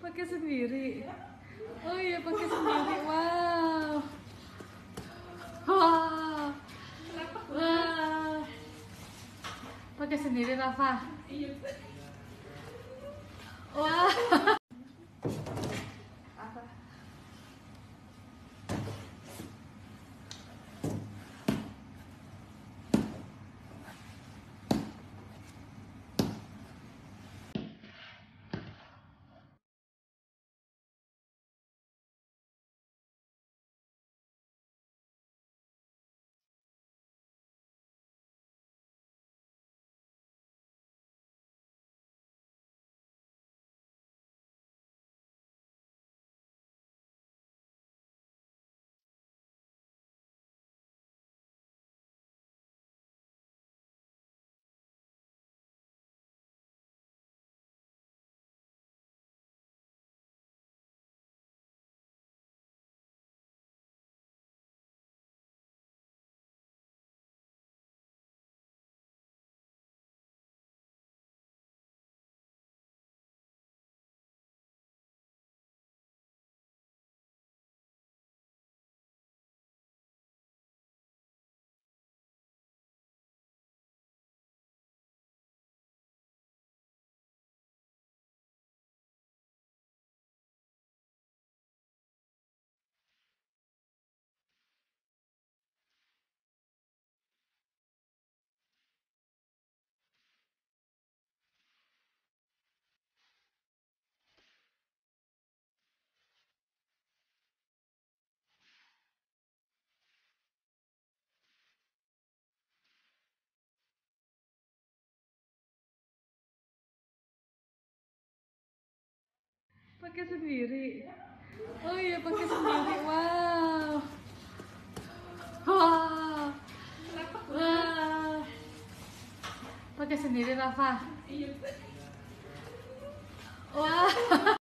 pakai sendiri? Oh iya pakai sendiri. Wow. Wow. Wow. Pakai sendiri Rafa? Wah pakai sendiri. Oh iya pakai sendiri. Wow. Wow. Wow. Pakai sendiri Rafa. Iya. Wow.